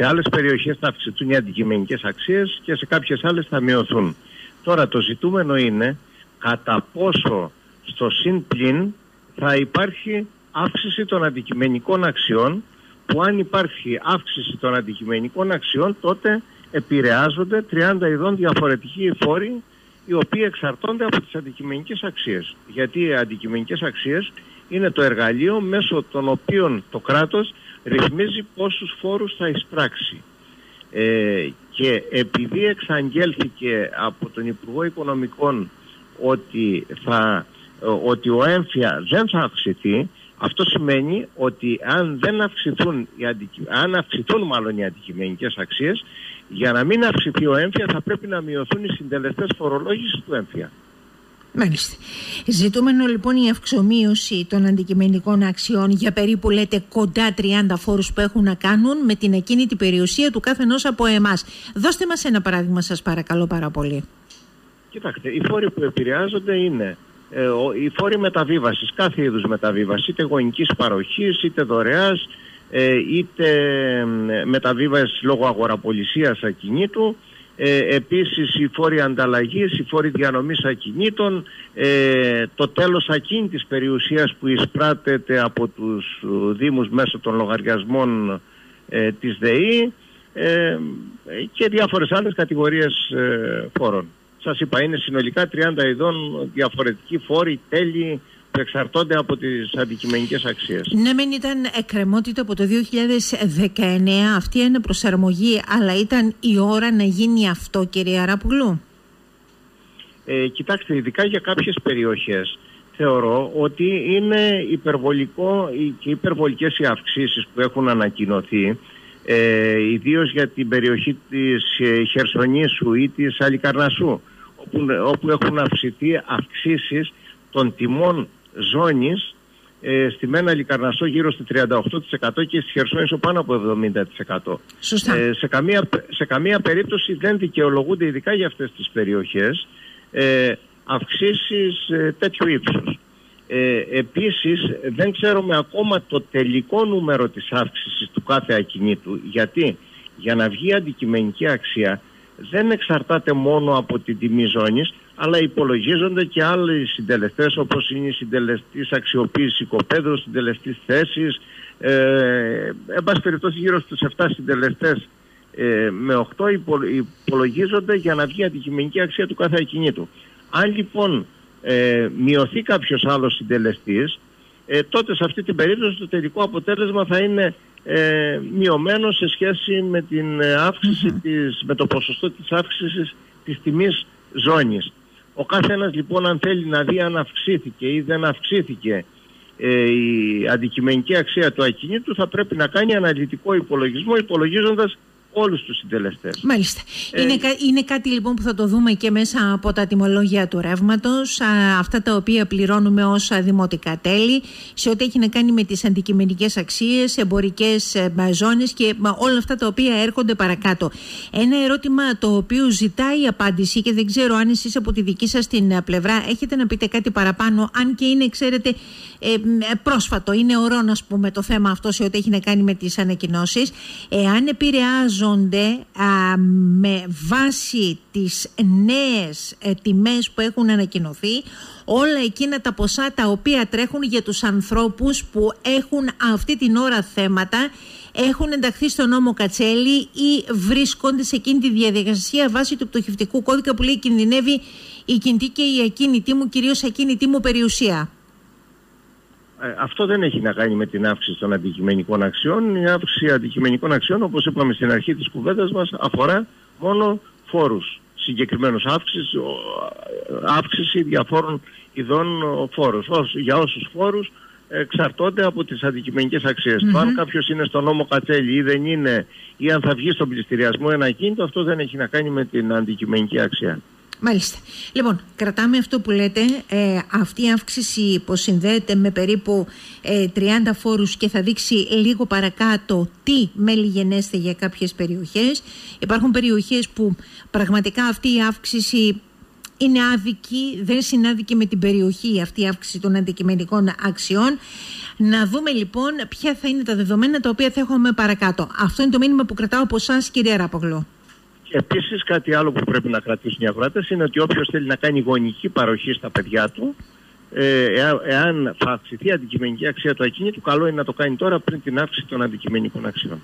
Σε άλλες περιοχές θα αυξηθούν οι αντικειμενικές αξίες και σε κάποιες άλλες θα μειωθούν. Τώρα το ζητούμενο είναι κατά πόσο στο συν πλην θα υπάρχει αύξηση των αντικειμενικών αξιών που αν υπάρχει αύξηση των αντικειμενικών αξιών τότε επηρεάζονται 30 ειδών διαφορετικοί φόροι οι οποίοι εξαρτώνται από τις αντικειμενικές αξίες. Γιατί οι αντικειμενικές αξίες είναι το εργαλείο μέσω των οποίων το κράτος ρυθμίζει πόσους φόρους θα εισπράξει. Ε, και επειδή εξαγγέλθηκε από τον Υπουργό Οικονομικών ότι, θα, ότι ο έμφυα δεν θα αυξηθεί, αυτό σημαίνει ότι αν δεν αυξηθούν, οι αν αυξηθούν μάλλον οι αντικειμενικές αξίες, για να μην αυξηθεί ο έμφυα θα πρέπει να μειωθούν οι συντελεστές φορολόγησης του έμφυα. Μάλιστα. Ζητούμενο λοιπόν η αυξομοίωση των αντικειμενικών αξιών για περίπου λέτε κοντά 30 φόρους που έχουν να κάνουν με την ακίνητη περιουσία του κάθε ενός από εμάς. Δώστε μας ένα παράδειγμα σας παρακαλώ πάρα πολύ. Κοιτάξτε, οι φόροι που επηρεάζονται είναι ε, οι φόροι μεταβίβασης, κάθε είδους μεταβίβαση, είτε γονικής παροχής, είτε δωρεάς, ε, είτε μεταβίβαση λόγω αγοραπολισίας ακινήτου, ε, επίσης οι φόροι ανταλλαγής, οι φόροι διανομής ακινήτων, ε, το τέλος ακίνητης περιουσίας που εισπράτεται από τους Δήμους μέσω των λογαριασμών ε, της ΔΕΗ ε, και διάφορες άλλες κατηγορίες ε, φόρων. Σας είπα είναι συνολικά 30 ειδών διαφορετικοί φόροι, τέλη, που εξαρτώνται από τις αντικειμενικές αξίες. Ναι, μεν ήταν εκκρεμότητα από το 2019 αυτή είναι προσαρμογή, αλλά ήταν η ώρα να γίνει αυτό, κύριε Αράπουλου; Ε, κοιτάξτε, ειδικά για κάποιες περιοχές θεωρώ ότι είναι υπερβολικό και υπερβολικές οι αυξήσεις που έχουν ανακοινωθεί ε, ιδίως για την περιοχή της ε, Χερσονήσου ή της Αλικαρνασού όπου, όπου έχουν αυξηθεί αυξήσεις των τιμών ζώνης ε, στη Μένα Λικαρνασό γύρω στο 38% και στη Χερσόνησο πάνω από 70%. Σωστά. Ε, σε, καμία, σε καμία περίπτωση δεν δικαιολογούνται ειδικά για αυτές τις περιοχές ε, αυξήσεις ε, τέτοιου ύψους. Ε, επίσης δεν ξέρουμε ακόμα το τελικό νούμερο της αύξησης του κάθε ακινήτου γιατί για να βγει αντικειμενική αξία δεν εξαρτάται μόνο από την τιμή ζώνης αλλά υπολογίζονται και άλλοι συντελεστές όπως είναι η συντελεστής αξιοποίηση οικοπαίδου, συντελεστής θέσης, ε, εν πάση περιπτώσει γύρω στους 7 συντελεστές ε, με 8 υπολογίζονται για να βγει αντικειμενική αξία του κάθε ακινήτου. Αν λοιπόν ε, μειωθεί κάποιος άλλος συντελεστής, ε, τότε σε αυτή την περίπτωση το τελικό αποτέλεσμα θα είναι ε, μειωμένο σε σχέση με, την ε, αύξηση της, με το ποσοστό της αύξησης της τιμής ζώνης. Ο κάθε ένας λοιπόν αν θέλει να δει αν αυξήθηκε ή δεν αυξήθηκε ε, η αντικειμενική αξία του ακινήτου θα πρέπει να κάνει αναλυτικό υπολογισμό υπολογίζοντας όλους τους συντελεστές. Μάλιστα. Ε, είναι, είναι κάτι λοιπόν που θα το δούμε και μέσα από τα τιμολόγια του ρεύματος, αυτά τα οποία πληρώνουμε ως δημοτικά τέλη, σε ό,τι έχει να κάνει με τις αντικειμενικές αξίες, εμπορικές ε, ζώνες και όλα αυτά τα οποία έρχονται παρακάτω. Ένα ερώτημα το οποίο ζητάει απάντηση και δεν ξέρω αν εσείς από τη δική σας την ε, πλευρά έχετε να πείτε κάτι παραπάνω, αν και είναι, ξέρετε, ε, πρόσφατο, είναι ορό να πούμε το θέμα αυτό σε ό,τι έχει να κάνει με τις ανακοινώσεις, εάν επηρεάζουν με βάση τις νέες ε, τιμές που έχουν ανακοινωθεί όλα εκείνα τα ποσά τα οποία τρέχουν για τους ανθρώπους που έχουν αυτή την ώρα θέματα έχουν ενταχθεί στο νόμο Κατσέλη ή βρίσκονται σε εκείνη τη διαδικασία βάσει του πτωχευτικού κώδικα που λέει κινδυνεύει η κινητή και η ακίνητή μου, κυρίως ακίνητή μου περιουσία. Ε, αυτό δεν έχει να κάνει με την αύξηση των αντικειμενικών αξιών. Η αύξηση αντικειμενικών αξιών, όπως είπαμε στην αρχή της κουβέντας μας, αφορά μόνο φόρους. Συγκεκριμένους αύξηση, αύξηση διαφόρων ειδών φόρους. Για όσους φόρους εξαρτώνται από τις αντικειμενικές αξίες. Mm-hmm. αν κάποιος είναι στο νόμο Κατσέλη ή δεν είναι ή αν θα βγει στον πληστηριασμό ένα κίνητο, αυτό δεν έχει να κάνει με την αντικειμενική αξία. Μάλιστα. Λοιπόν, κρατάμε αυτό που λέτε. Ε, αυτή η αύξηση που συνδέεται με περίπου ε, 30 φόρους και θα δείξει λίγο παρακάτω τι μέλη γενέστε για κάποιες περιοχές. Υπάρχουν περιοχές που πραγματικά αυτή η αύξηση είναι άδικη, δεν συνάδει με την περιοχή αυτή η αύξηση των αντικειμενικών αξιών. Να δούμε λοιπόν ποια θα είναι τα δεδομένα τα οποία θα έχουμε παρακάτω. Αυτό είναι το μήνυμα που κρατάω από εσάς, κύριε Ραπογλώ. Επίσης, κάτι άλλο που πρέπει να κρατήσουν οι αγρότες είναι ότι όποιος θέλει να κάνει γονική παροχή στα παιδιά του, ε, εάν θα αυξηθεί η αντικειμενική αξία του ακίνητου, καλό είναι να το κάνει τώρα πριν την αύξηση των αντικειμενικών αξιών.